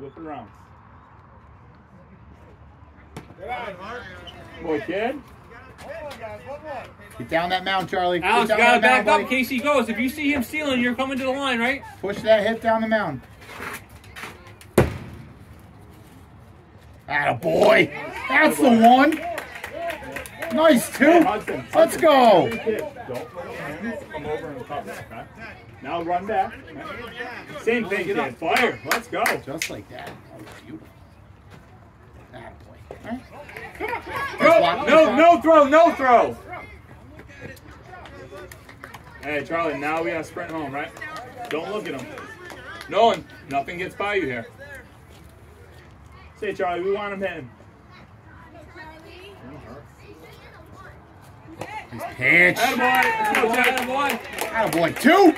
whip it around. Boy, kid. Get down that mound, Charlie. Alex, you gotta back mound, up. buddy. Casey goes. If you see him stealing, you're coming to the line, right? Push that hip down the mound. Atta boy. That's the one. Nice, Hey, two. Hudson, Let's Hudson, go. every kid, Don't throw your hands. Come over and cover. Okay. Now run back. Same thing, kid. Fire. Let's go. Just like that. That was beautiful. Atta boy. No, no, no throw, no throw. Hey, Charlie, now we gotta sprint home, right? Don't look at him. No one, nothing gets by you here. Say, Charlie, we want him hitting. Pitch. Attaboy. Let's go, Jack. boy. Atta boy. Two.